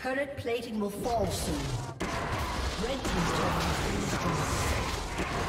Turret plating will fall soon. Red team's turret destroyed.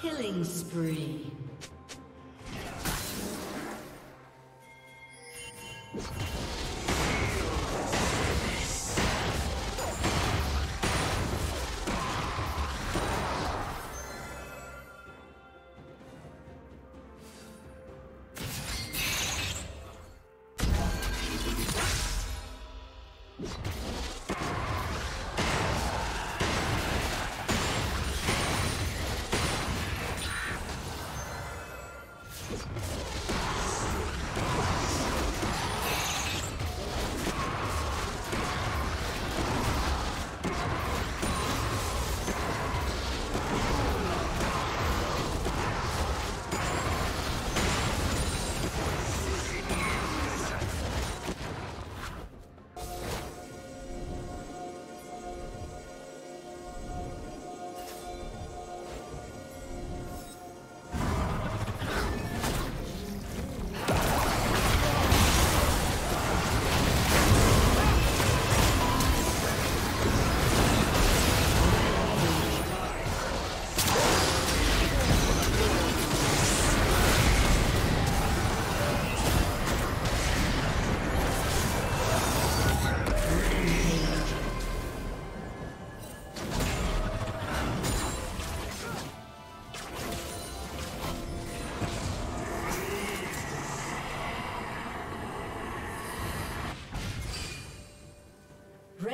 Killing spree.